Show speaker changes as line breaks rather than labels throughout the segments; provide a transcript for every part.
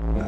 Uh.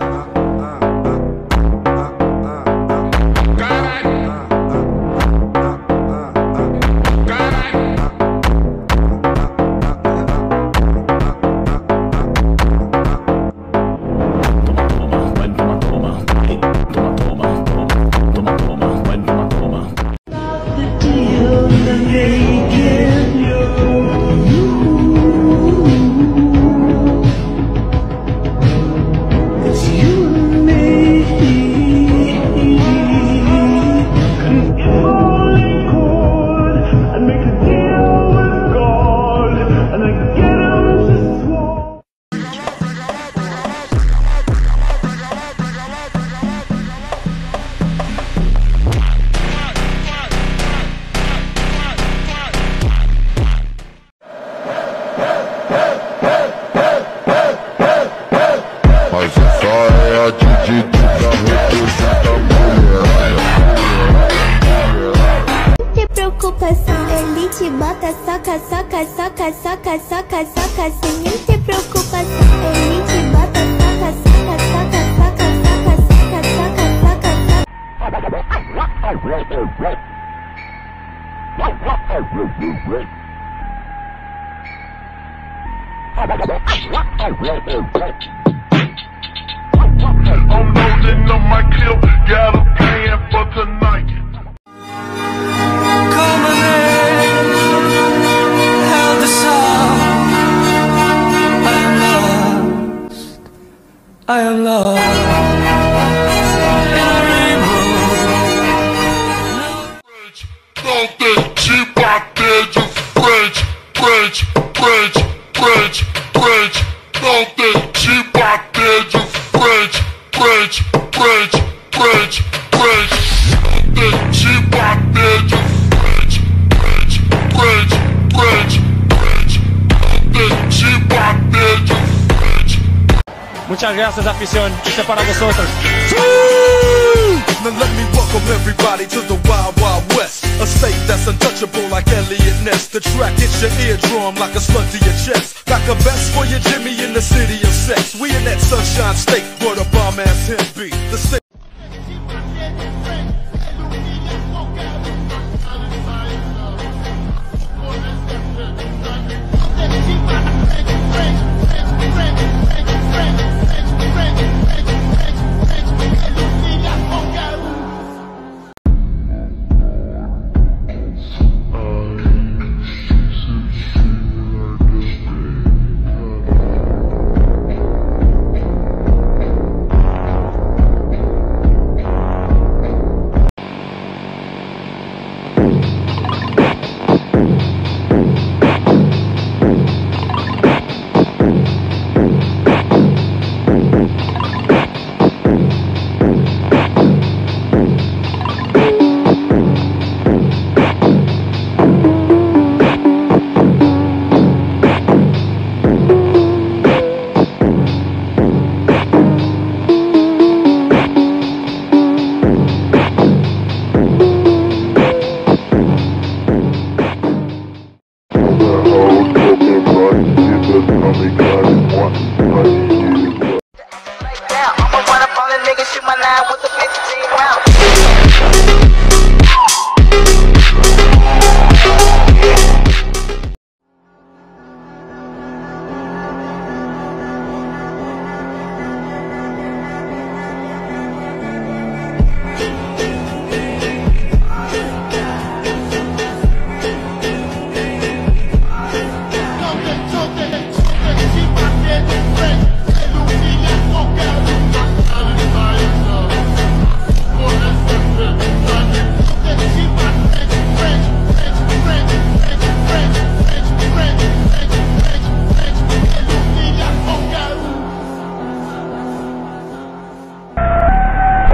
Soca, soca, soca, soca, sem nem ter preocupação. Ele te bota, soca, soca, soca, soca, soca, soca, soca, soca, soca.
I'm loading up my clip, got a plan for tonight.
Muchas gracias, afición. Este es para vosotros.
Now let me welcome everybody to the Wild Wild Elliot Ness. The track hits your eardrum like a slug to your chest. Got a vest for your Jimmy in the city of sex. We in that sunshine state where the bomb ass him
with the 15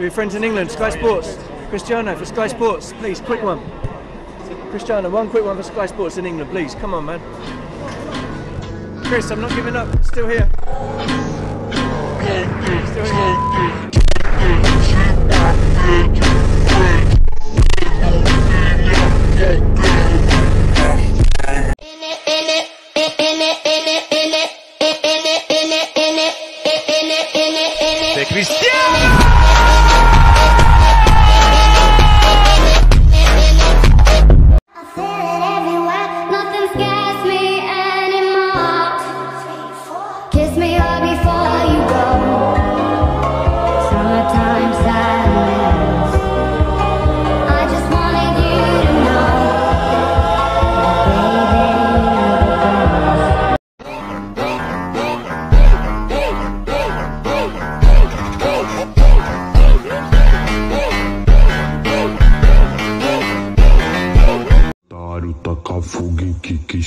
your friends in England, Sky Sports. Cristiano for Sky Sports, please, quick one. Cristiano, one quick one for Sky Sports in England, please. Come on, man. Chris, I'm not giving up. Still here. Still here.
Cristiano!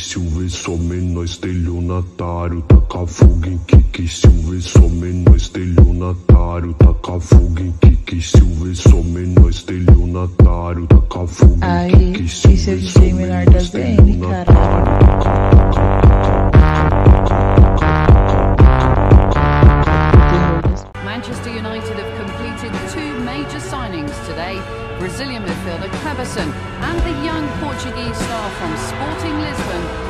Kiki, Silva some nós estelionatário. Taca fogo em Kiki, Silva some nós estelionatário. Taca fogo em Kiki, Silva some nós estelionatário. Taca fogo em
Aí,
Kiki,
esse é o
Silva
DJ
some
melhor
nós
da BN,
estelionatário.
Manchester United have completed two major signings today Brazilian midfielder Cleverson from Sporting Lisbon.